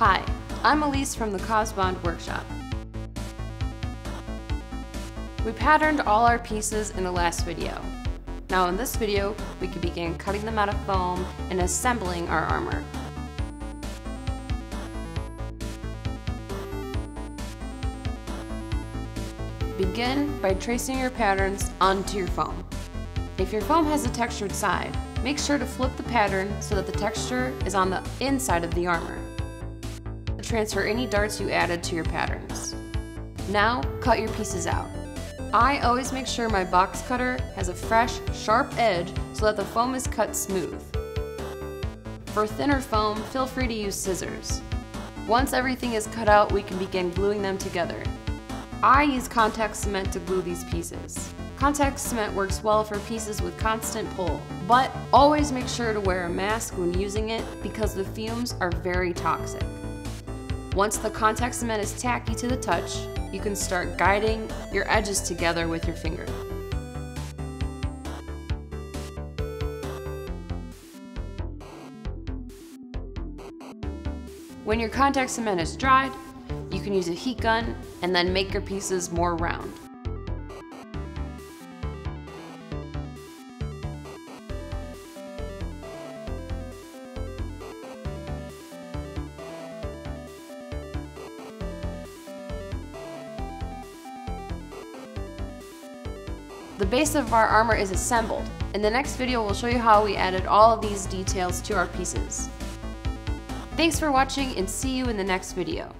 Hi, I'm Elise from the Cosbond Workshop. We patterned all our pieces in the last video. Now in this video, we can begin cutting them out of foam and assembling our armor. Begin by tracing your patterns onto your foam. If your foam has a textured side, make sure to flip the pattern so that the texture is on the inside of the armor. Transfer any darts you added to your patterns. Now, cut your pieces out. I always make sure my box cutter has a fresh, sharp edge so that the foam is cut smooth. For thinner foam, feel free to use scissors. Once everything is cut out, we can begin gluing them together. I use contact cement to glue these pieces. Contact cement works well for pieces with constant pull, but always make sure to wear a mask when using it because the fumes are very toxic. Once the contact cement is tacky to the touch, you can start guiding your edges together with your finger. When your contact cement is dried, you can use a heat gun and then make your pieces more round. The base of our armor is assembled. In the next video, we'll show you how we added all of these details to our pieces. Thanks for watching and see you in the next video.